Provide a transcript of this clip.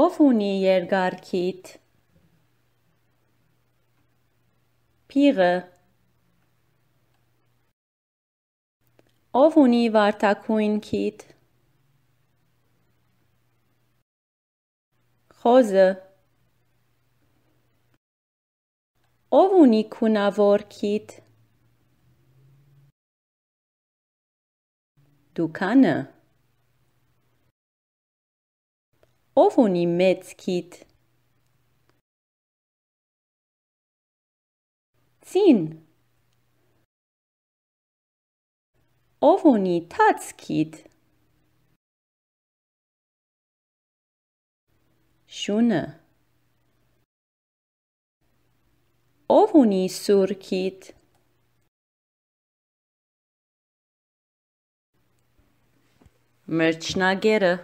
Ով ունի երկար քիթ։ Փիղը Ով ունի վարդագույն քիթ։ Խոզը Ով ունի քունավոր քիթ։ Դուքանը Ով ունի մեծ քիթ։ Ծին Ով ունի թաց քիթ։ Շունը Ով ունի սուր քիթ։ Մրջնագերը